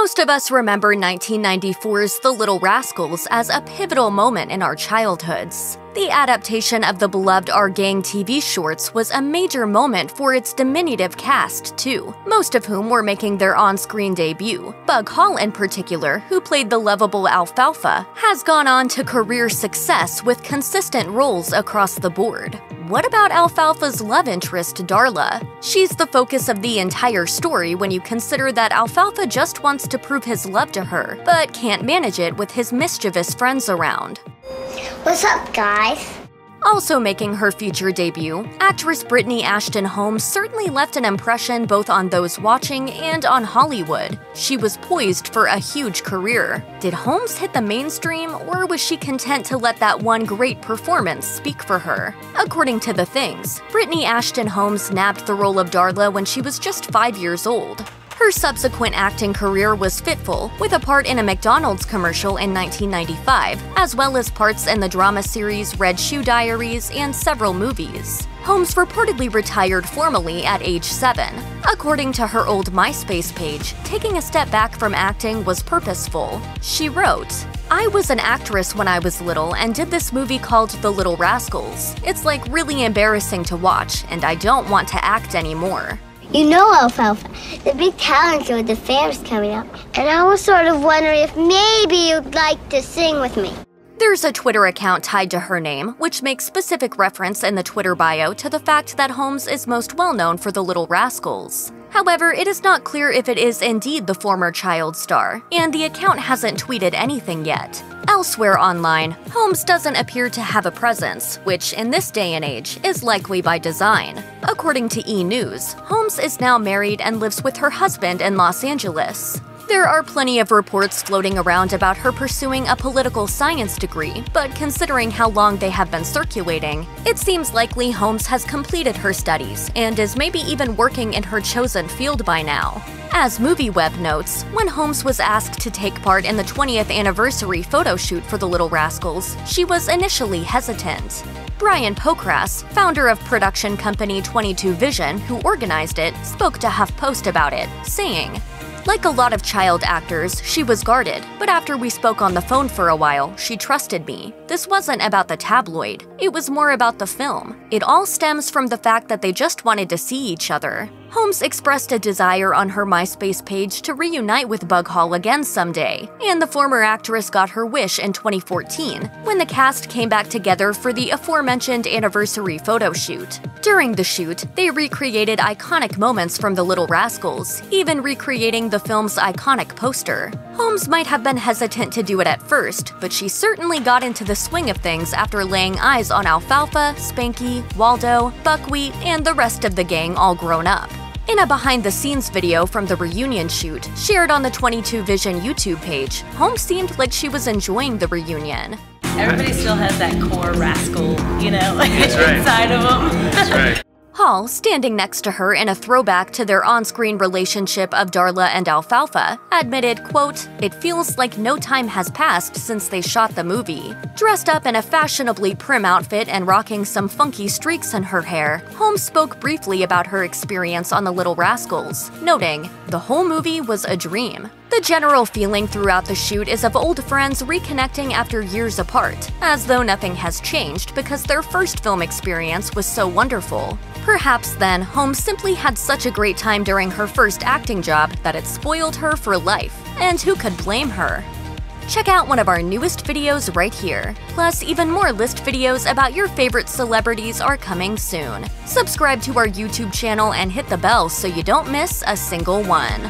Most of us remember 1994's The Little Rascals as a pivotal moment in our childhoods. The adaptation of the beloved Our Gang TV shorts was a major moment for its diminutive cast, too, most of whom were making their on screen debut. Bug Hall, in particular, who played the lovable Alfalfa, has gone on to career success with consistent roles across the board. What about Alfalfa's love interest, Darla? She's the focus of the entire story when you consider that Alfalfa just wants to prove his love to her, but can't manage it with his mischievous friends around. What's up, guys? Also making her feature debut, actress Brittany Ashton Holmes certainly left an impression both on those watching and on Hollywood. She was poised for a huge career. Did Holmes hit the mainstream, or was she content to let that one great performance speak for her? According to The Things, Brittany Ashton Holmes nabbed the role of Darla when she was just five years old. Her subsequent acting career was fitful, with a part in a McDonald's commercial in 1995, as well as parts in the drama series Red Shoe Diaries and several movies. Holmes reportedly retired formally at age 7. According to her old MySpace page, taking a step back from acting was purposeful. She wrote, I was an actress when I was little and did this movie called The Little Rascals. It's like really embarrassing to watch, and I don't want to act anymore. You know, Alfalfa, the big talent show at the fair is coming up, and I was sort of wondering if maybe you'd like to sing with me. There's a Twitter account tied to her name, which makes specific reference in the Twitter bio to the fact that Holmes is most well known for The Little Rascals. However, it is not clear if it is indeed the former child star, and the account hasn't tweeted anything yet. Elsewhere online, Holmes doesn't appear to have a presence, which in this day and age is likely by design. According to E! News, Holmes is now married and lives with her husband in Los Angeles. There are plenty of reports floating around about her pursuing a political science degree, but considering how long they have been circulating, it seems likely Holmes has completed her studies and is maybe even working in her chosen field by now. As MovieWeb notes, when Holmes was asked to take part in the 20th anniversary photo shoot for The Little Rascals, she was initially hesitant. Brian Pokrass, founder of production company 22 Vision, who organized it, spoke to HuffPost about it, saying, like a lot of child actors, she was guarded, but after we spoke on the phone for a while, she trusted me. This wasn't about the tabloid, it was more about the film. It all stems from the fact that they just wanted to see each other. Holmes expressed a desire on her MySpace page to reunite with Bug Hall again someday, and the former actress got her wish in 2014 when the cast came back together for the aforementioned anniversary photo shoot. During the shoot, they recreated iconic moments from The Little Rascals, even recreating the film's iconic poster. Holmes might have been hesitant to do it at first, but she certainly got into the swing of things after laying eyes on Alfalfa, Spanky, Waldo, Buckwheat, and the rest of the gang all grown up. In a behind the scenes video from the reunion shoot, shared on the 22 Vision YouTube page, Holmes seemed like she was enjoying the reunion. Everybody still has that core rascal, you know, right. inside of them. That's right. Hall, standing next to her in a throwback to their on-screen relationship of Darla and Alfalfa, admitted, quote, It feels like no time has passed since they shot the movie. Dressed up in a fashionably prim outfit and rocking some funky streaks in her hair, Holmes spoke briefly about her experience on The Little Rascals, noting, The whole movie was a dream. The general feeling throughout the shoot is of old friends reconnecting after years apart, as though nothing has changed because their first film experience was so wonderful. Perhaps then, Holmes simply had such a great time during her first acting job that it spoiled her for life. And who could blame her? Check out one of our newest videos right here. Plus, even more list videos about your favorite celebrities are coming soon. Subscribe to our YouTube channel and hit the bell so you don't miss a single one.